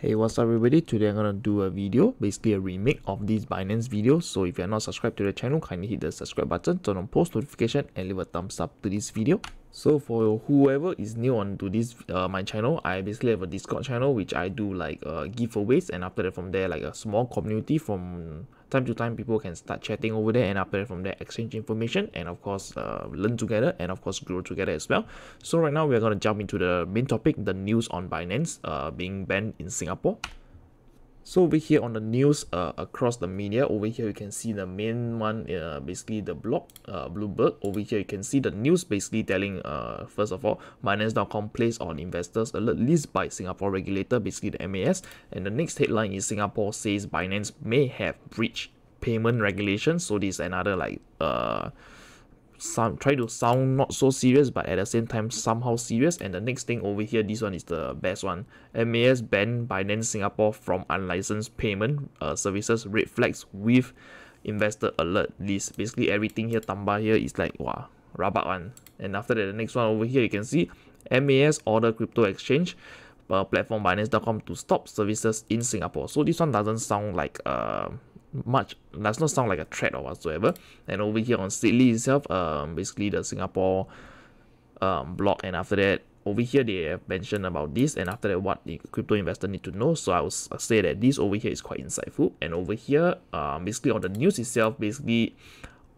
Hey what's up everybody, today I'm gonna do a video, basically a remake of this Binance video. So if you're not subscribed to the channel, kindly hit the subscribe button, turn on post notification and leave a thumbs up to this video. So for whoever is new onto this uh, my channel, I basically have a Discord channel which I do like uh, giveaways and after that from there like a small community from time to time people can start chatting over there and after from there exchange information and of course uh, learn together and of course grow together as well. So right now we're going to jump into the main topic the news on binance uh, being banned in singapore so over here on the news uh, across the media, over here you can see the main one, uh, basically the blog, uh, Bloomberg. Over here you can see the news basically telling, uh, first of all, Binance.com placed on investors alert list by Singapore regulator, basically the MAS. And the next headline is Singapore says Binance may have breached payment regulations. So this is another like, uh, sound try to sound not so serious but at the same time somehow serious. And the next thing over here this one is the best one. MAS banned Binance Singapore from unlicensed payment uh, services red flags with investor alert list. Basically everything here tamba here is like wow rabak one. And after that the next one over here you can see MAS order crypto exchange uh, platform Binance.com to stop services in Singapore. So this one doesn't sound like uh much does not sound like a threat or whatsoever. And over here on Seedly itself um basically the Singapore um blog and after that over here they have mentioned about this and after that what the crypto investor need to know. So i will say that this over here is quite insightful. And over here um basically on the news itself basically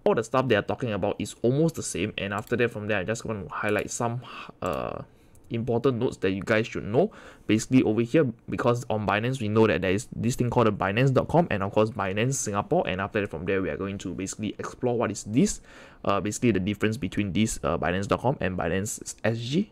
all the stuff they are talking about is almost the same. And after that from there i just want to highlight some uh important notes that you guys should know basically over here because on Binance we know that there is this thing called the Binance.com and of course Binance Singapore and after that from there we are going to basically explore what is this uh, basically the difference between this uh, Binance.com and Binance SG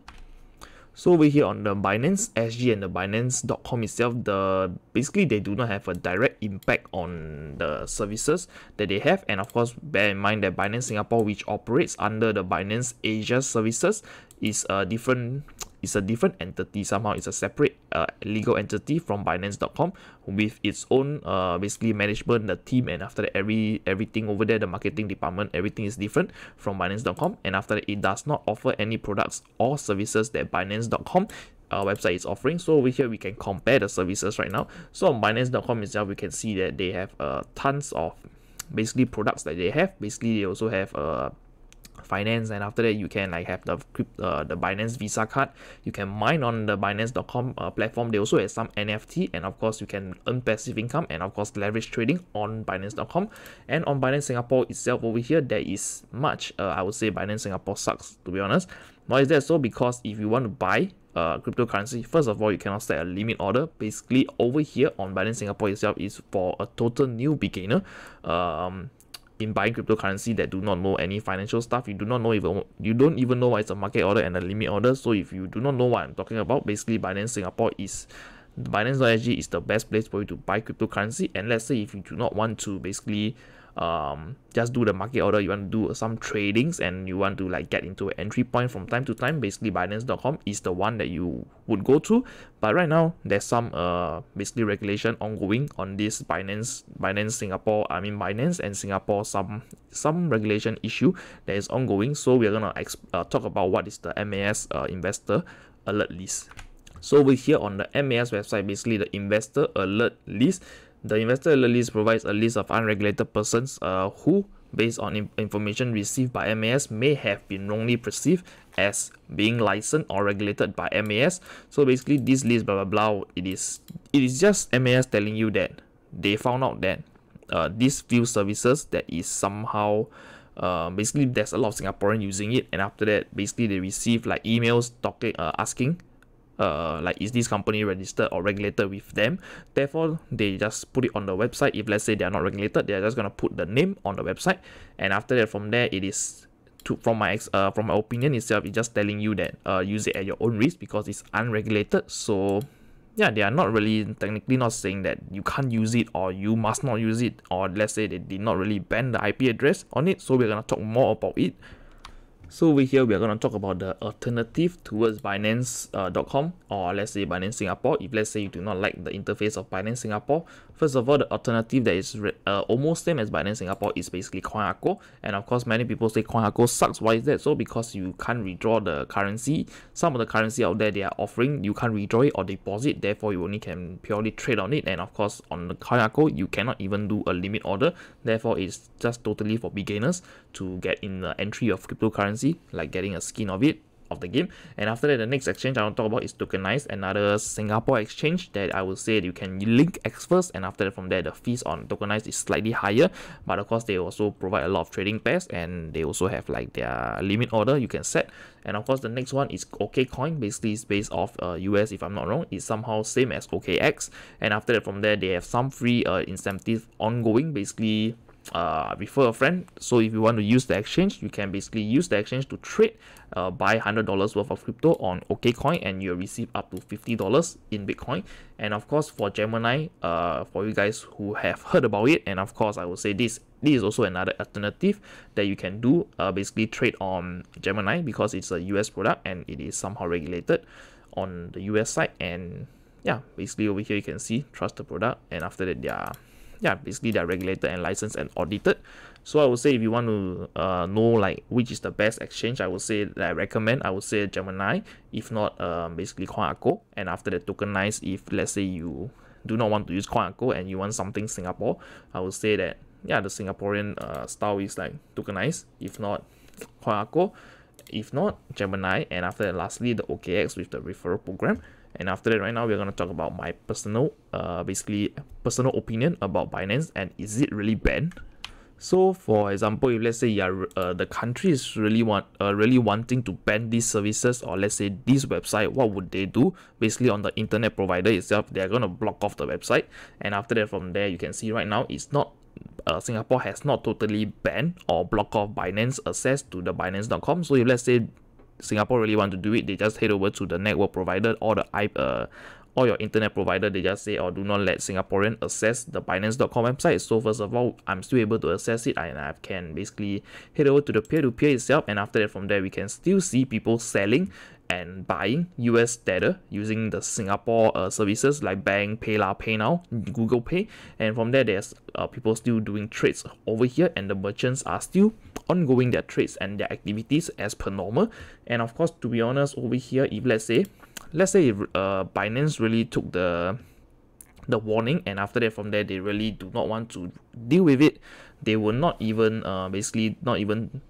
so over here on the Binance SG and the Binance.com itself, the basically they do not have a direct impact on the services that they have. And of course, bear in mind that Binance Singapore, which operates under the Binance Asia services, is a different it's a different entity. Somehow it's a separate uh, legal entity from binance.com with its own uh, basically management the team and after that every everything over there the marketing department everything is different from binance.com and after that it does not offer any products or services that binance.com uh, website is offering. So over here we can compare the services right now. So on binance.com itself we can see that they have uh, tons of basically products that they have. Basically they also have uh, finance and after that you can like have the uh, the Binance Visa card. You can mine on the Binance.com uh, platform. They also have some NFT and of course you can earn passive income and of course leverage trading on Binance.com and on Binance Singapore itself over here there is much uh, I would say Binance Singapore sucks to be honest. Why is that so? Because if you want to buy uh, cryptocurrency first of all you cannot set a limit order. Basically over here on Binance Singapore itself is for a total new beginner. Um in buying cryptocurrency that do not know any financial stuff you do not know even you don't even know what is a market order and a limit order. So if you do not know what i'm talking about basically binance singapore is binance.sg is the best place for you to buy cryptocurrency. And let's say if you do not want to basically um, just do the market order. You want to do some tradings and you want to like get into an entry point from time to time basically binance.com is the one that you would go to. But right now there's some uh basically regulation ongoing on this binance binance singapore i mean binance and singapore some some regulation issue that is ongoing. So we're gonna uh, talk about what is the mas uh, investor alert list. So over here on the mas website basically the investor alert list the investor list provides a list of unregulated persons uh, who, based on information received by MAS, may have been wrongly perceived as being licensed or regulated by MAS. So basically, this list, blah blah blah, it is it is just MAS telling you that they found out that uh, these few services that is somehow uh, basically there's a lot of Singaporean using it, and after that, basically they receive like emails talking, uh, asking uh, like is this company registered or regulated with them? Therefore they just put it on the website. If let's say they are not regulated they're just going to put the name on the website. And after that from there it is to from my ex, uh, from my opinion itself it's just telling you that uh, use it at your own risk because it's unregulated. So yeah they are not really technically not saying that you can't use it or you must not use it or let's say they did not really ban the IP address on it. So we're gonna talk more about it So over here, we are going to talk about the alternative towards Binance.com uh, or let's say Binance Singapore. If let's say you do not like the interface of Binance Singapore, first of all, the alternative that is uh, almost same as Binance Singapore is basically CoinHako. And of course, many people say CoinHako sucks. Why is that? So because you can't withdraw the currency. Some of the currency out there they are offering, you can't withdraw it or deposit. Therefore, you only can purely trade on it. And of course, on the CoinHako, you cannot even do a limit order. Therefore, it's just totally for beginners to get in the entry of cryptocurrency currency, like getting a skin of it of the game. And after that, the next exchange I want to talk about is Tokenize, another Singapore exchange that I would say you can link X first, and after that, from there, the fees on Tokenize is slightly higher. But of course, they also provide a lot of trading pairs, and they also have like their limit order you can set. And of course, the next one is OKCoin. Basically, it's based off uh, US, if I'm not wrong. It's somehow same as OKX. And after that, from there, they have some free uh, incentive ongoing. Basically, uh, refer a friend. So if you want to use the exchange, you can basically use the exchange to trade, uh, buy hundred dollars worth of crypto on OKCoin, and you'll receive up to fifty dollars in Bitcoin. And of course, for Gemini, uh, for you guys who have heard about it, and of course, I will say this. This is also another alternative that you can do. Uh, basically trade on Gemini because it's a US product and it is somehow regulated on the US side. And yeah, basically over here you can see trust the product, and after that, yeah yeah, basically they're regulated and licensed and audited. So I would say if you want to uh, know like which is the best exchange, I would say that I recommend. I would say Gemini, if not um, basically CoinHako. And after that, Tokenize, if let's say you do not want to use CoinHako and you want something Singapore, I would say that yeah, the Singaporean uh, style is like Tokenize. If not CoinHako, if not Gemini, and after that, lastly the OKX with the referral program and after that right now we're going to talk about my personal uh basically personal opinion about binance and is it really banned? So for example if let's say you're uh, the country is really want uh, really wanting to ban these services or let's say this website what would they do? Basically on the internet provider itself they're going to block off the website. And after that from there you can see right now it's not uh, Singapore has not totally banned or block off Binance access to the Binance.com. So if let's say Singapore really want to do it, they just head over to the network provider or the uh, or your internet provider. They just say, "Oh, do not let Singaporean access the Binance.com website." So first of all, I'm still able to access it, and I can basically head over to the peer-to-peer itself, and after that, from there, we can still see people selling and buying US Tether using the Singapore uh, services like Bank, PayLah, PayNow, Google Pay, and from there, there's uh, people still doing trades over here, and the merchants are still ongoing their trades and their activities as per normal. And of course, to be honest, over here, if let's say, let's say if uh, Binance really took the the warning and after that from there they really do not want to deal with it they will not even uh, basically not even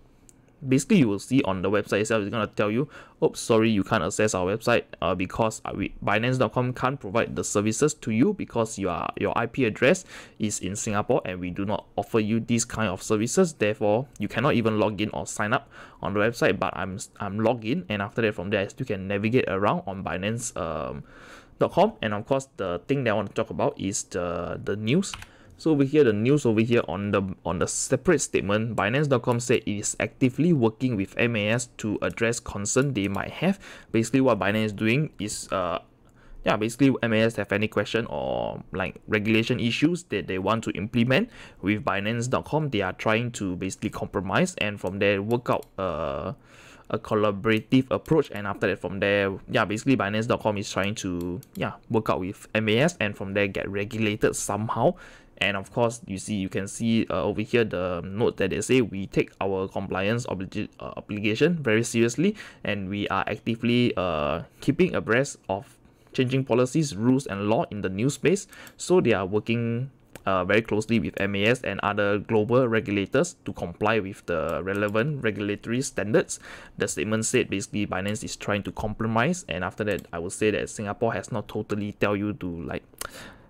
basically you will see on the website itself it's going to tell you oops sorry you can't access our website uh, because uh, we, binance.com can't provide the services to you because your your ip address is in singapore and we do not offer you these kind of services. Therefore you cannot even log in or sign up on the website but i'm i'm logged in and after that from there i still can navigate around on binance um, and of course the thing that i want to talk about is the the news so over here, the news over here on the on the separate statement, Binance.com said it is actively working with MAS to address concern they might have. Basically, what Binance is doing is uh yeah, basically MAS have any question or like regulation issues that they want to implement with Binance.com, they are trying to basically compromise and from there work out uh a collaborative approach and after that from there yeah basically binance.com is trying to yeah work out with mas and from there get regulated somehow and of course you see you can see uh, over here the note that they say we take our compliance oblig uh, obligation very seriously and we are actively uh, keeping abreast of changing policies rules and law in the new space so they are working uh, very closely with MAS and other global regulators to comply with the relevant regulatory standards. The statement said basically Binance is trying to compromise, and after that, I would say that Singapore has not totally tell you to like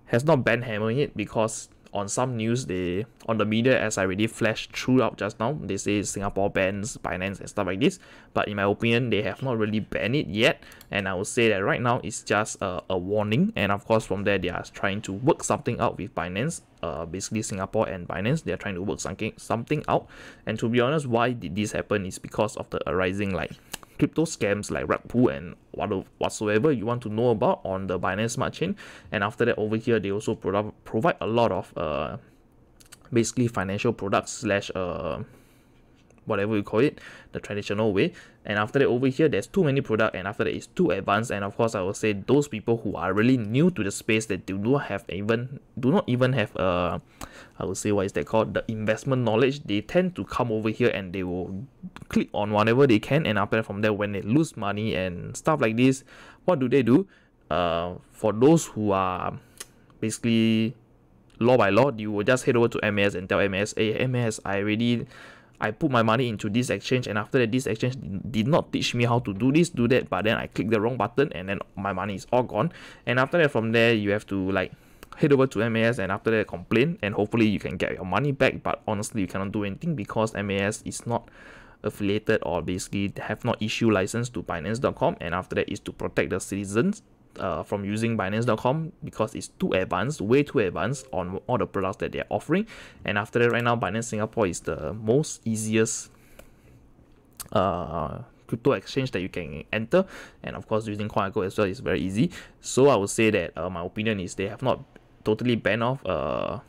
has not banned hammering it because on some news they on the media as I already flashed throughout just now they say Singapore bans Binance and stuff like this but in my opinion they have not really banned it yet and I would say that right now it's just a, a warning and of course from there they are trying to work something out with Binance uh, basically Singapore and Binance they are trying to work something something out and to be honest why did this happen is because of the arising like crypto scams like rug and what whatsoever you want to know about on the Binance Smart Chain. And after that, over here they also provide provide a lot of uh basically financial products slash uh whatever you call it the traditional way. And after that over here there's too many product and after that it's too advanced. And of course i will say those people who are really new to the space that do not have even do not even have uh i would say what is that called? The investment knowledge they tend to come over here and they will click on whatever they can. And after that from there when they lose money and stuff like this what do they do? Uh for those who are basically law by law you will just head over to MS and tell MS, hey MS, I already I put my money into this exchange and after that this exchange did not teach me how to do this do that but then I click the wrong button and then my money is all gone. And after that from there you have to like head over to MAS and after that complain and hopefully you can get your money back. But honestly you cannot do anything because MAS is not affiliated or basically have not issued license to Binance.com and after that is to protect the citizens uh, from using Binance.com because it's too advanced, way too advanced on all the products that they're offering. And after that, right now, Binance Singapore is the most easiest uh, crypto exchange that you can enter. And of course, using CoinHako as well is very easy. So I would say that uh, my opinion is they have not totally banned off uh,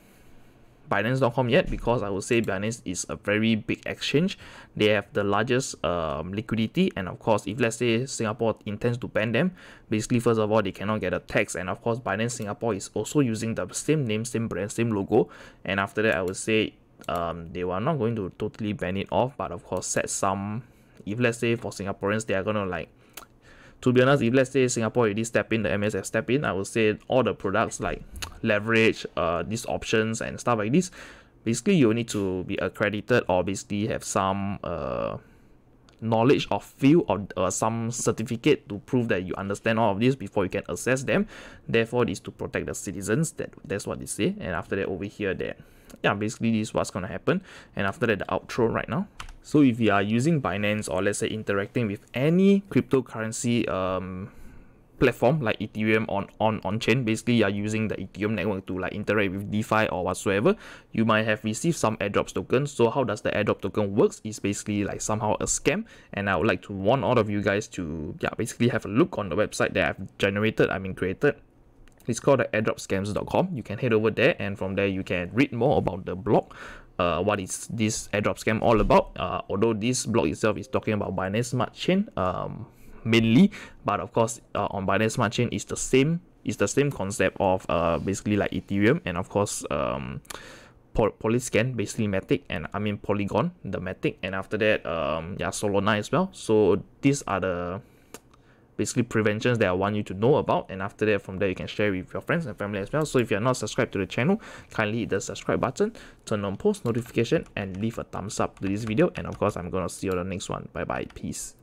Binance.com yet because I would say Binance is a very big exchange. They have the largest um, liquidity, and of course, if let's say Singapore intends to ban them, basically, first of all, they cannot get a tax, and of course, Binance Singapore is also using the same name, same brand, same logo, and after that, I would say um, they were not going to totally ban it off, but of course, set some. If let's say for Singaporeans, they are gonna like to be honest, if let's say Singapore already step in, the MSF step in, I would say all the products like leverage, uh, these options and stuff like this, basically you need to be accredited or basically have some uh knowledge of field or uh, some certificate to prove that you understand all of this before you can assess them. Therefore, this to protect the citizens. That that's what they say. And after that, over here, that yeah, basically this is what's gonna happen. And after that, the outro right now. So if you are using Binance or let's say interacting with any cryptocurrency um, platform like Ethereum on on on chain, basically you are using the Ethereum network to like interact with DeFi or whatsoever, you might have received some airdrops tokens. So how does the airdrop token works? Is basically like somehow a scam, and I would like to warn all of you guys to yeah basically have a look on the website that I've generated, I mean created it's called the airdropscams.com. You can head over there and from there you can read more about the blog uh, what is this airdrop scam all about. Uh, although this blog itself is talking about Binance Smart Chain um, mainly, but of course uh, on Binance Smart Chain is the same is the same concept of uh, basically like Ethereum and of course um, Polyscan basically Matic and I mean Polygon the Matic and after that um, yeah Solana as well. So these are the basically preventions that I want you to know about and after that from there you can share with your friends and family as well. So if you're not subscribed to the channel kindly hit the subscribe button turn on post notification and leave a thumbs up to this video. And of course I'm gonna see you on the next one. Bye bye peace